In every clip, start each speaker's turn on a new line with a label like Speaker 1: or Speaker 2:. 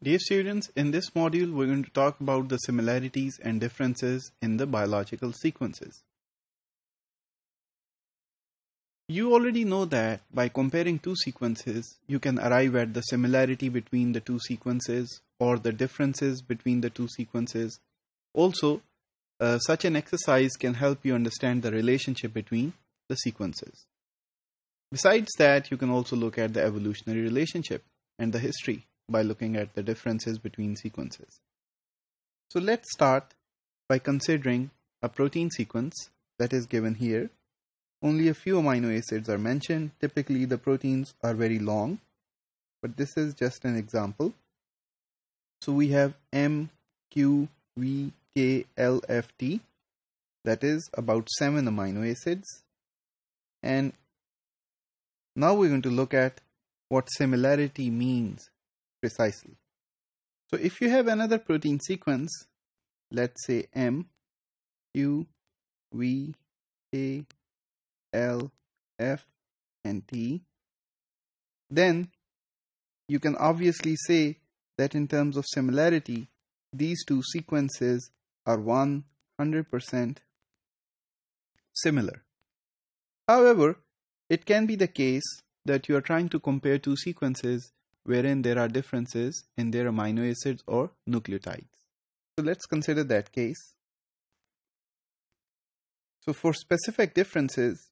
Speaker 1: Dear students, in this module we're going to talk about the similarities and differences in the biological sequences. You already know that by comparing two sequences, you can arrive at the similarity between the two sequences or the differences between the two sequences. Also, uh, such an exercise can help you understand the relationship between the sequences. Besides that, you can also look at the evolutionary relationship and the history by looking at the differences between sequences. So let's start by considering a protein sequence that is given here. Only a few amino acids are mentioned. Typically the proteins are very long, but this is just an example. So we have M, Q, V, K, L, F, T. That is about 7 amino acids. And now we're going to look at what similarity means precisely. So if you have another protein sequence, let's say M, Q, V, K, L, F, and T, then you can obviously say that in terms of similarity, these two sequences are 100% similar. However, it can be the case that you are trying to compare two sequences wherein there are differences in their amino acids or nucleotides. So let's consider that case. So for specific differences,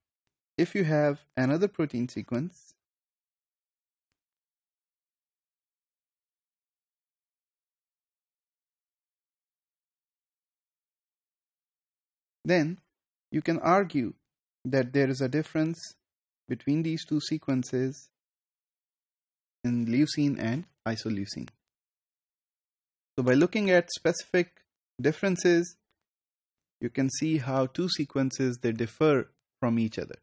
Speaker 1: if you have another protein sequence, then you can argue that there is a difference between these two sequences in leucine and isoleucine. So by looking at specific differences, you can see how two sequences they differ from each other.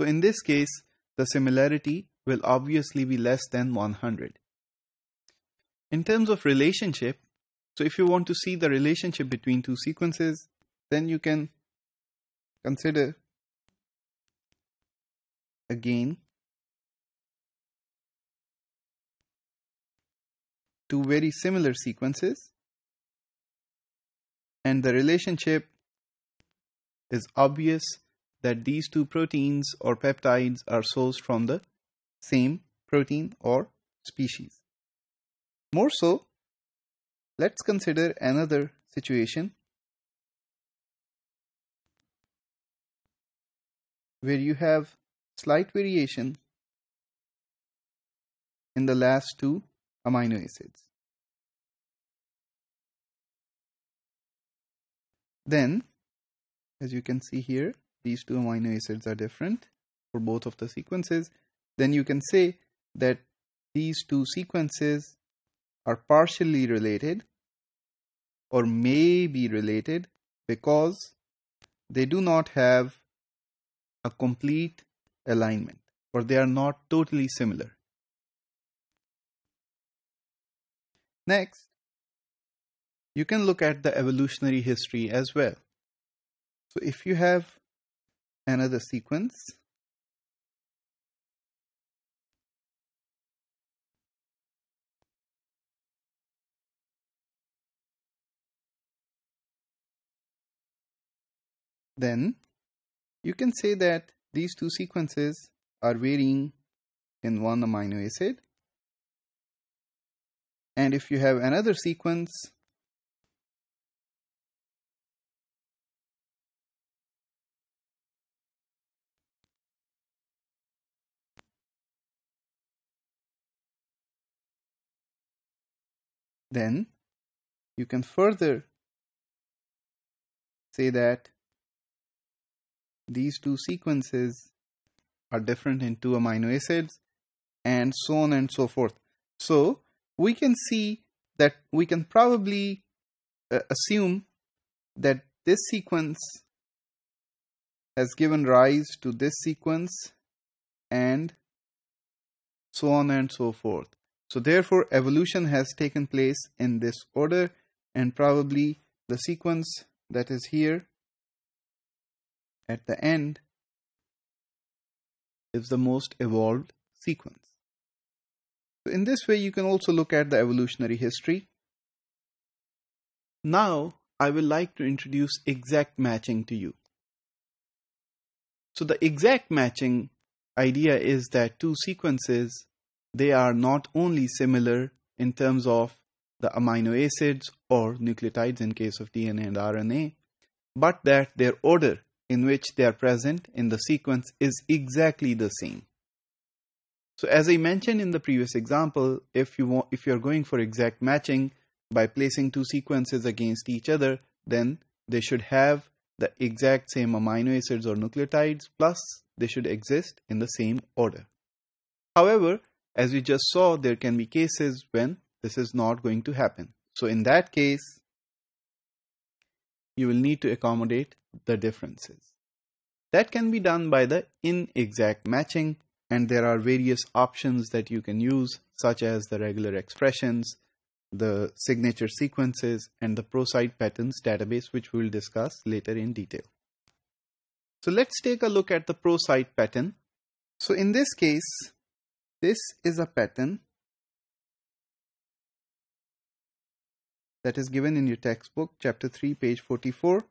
Speaker 1: So in this case, the similarity will obviously be less than 100. In terms of relationship, so if you want to see the relationship between two sequences, then you can consider again two very similar sequences and the relationship is obvious that these two proteins or peptides are sourced from the same protein or species. More so, let's consider another situation where you have slight variation in the last two amino acids. Then, as you can see here, these two amino acids are different for both of the sequences. Then you can say that these two sequences are partially related or may be related because they do not have a complete alignment or they are not totally similar. Next, you can look at the evolutionary history as well. So if you have another sequence, then you can say that these two sequences are varying in one amino acid and if you have another sequence then you can further say that these two sequences are different in two amino acids and so on and so forth. So we can see that we can probably uh, assume that this sequence has given rise to this sequence and so on and so forth. So therefore evolution has taken place in this order and probably the sequence that is here at the end is the most evolved sequence. In this way, you can also look at the evolutionary history. Now, I will like to introduce exact matching to you. So the exact matching idea is that two sequences, they are not only similar in terms of the amino acids or nucleotides in case of DNA and RNA, but that their order in which they are present in the sequence is exactly the same. So as I mentioned in the previous example, if you want, if you're going for exact matching by placing two sequences against each other, then they should have the exact same amino acids or nucleotides plus they should exist in the same order. However, as we just saw, there can be cases when this is not going to happen. So in that case, you will need to accommodate the differences. That can be done by the inexact matching and there are various options that you can use such as the regular expressions, the signature sequences and the ProSite patterns database which we will discuss later in detail. So let's take a look at the ProSite pattern. So in this case, this is a pattern that is given in your textbook, chapter 3, page 44.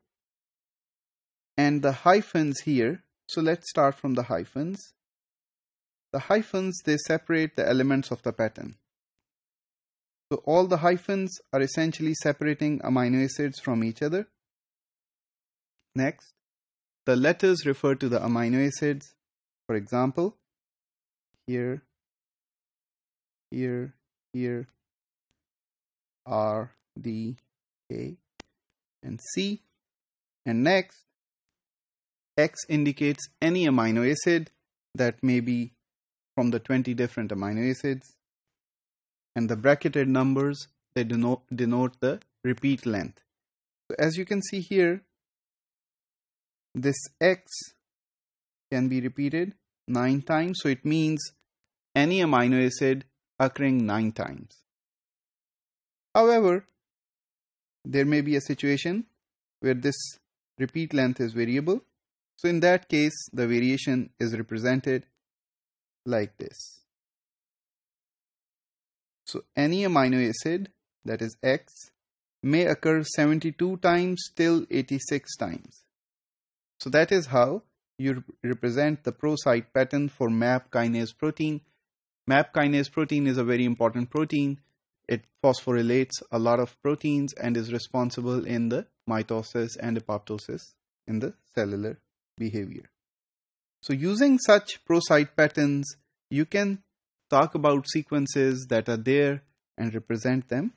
Speaker 1: And the hyphens here, so let's start from the hyphens. The hyphens, they separate the elements of the pattern. So all the hyphens are essentially separating amino acids from each other. Next, the letters refer to the amino acids. For example, here, here, here, R, D, A, and C. And next, X indicates any amino acid that may be from the 20 different amino acids and the bracketed numbers they denote, denote the repeat length. So as you can see here, this X can be repeated 9 times. So it means any amino acid occurring 9 times. However, there may be a situation where this repeat length is variable. So in that case, the variation is represented like this. So any amino acid that is X may occur 72 times till 86 times. So that is how you represent the ProSite pattern for MAP kinase protein. MAP kinase protein is a very important protein. It phosphorylates a lot of proteins and is responsible in the mitosis and apoptosis in the cellular behavior. So using such prosite patterns, you can talk about sequences that are there and represent them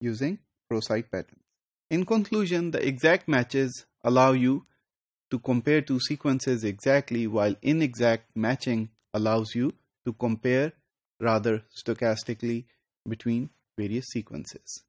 Speaker 1: using prosite patterns. In conclusion, the exact matches allow you to compare two sequences exactly while inexact matching allows you to compare rather stochastically between various sequences.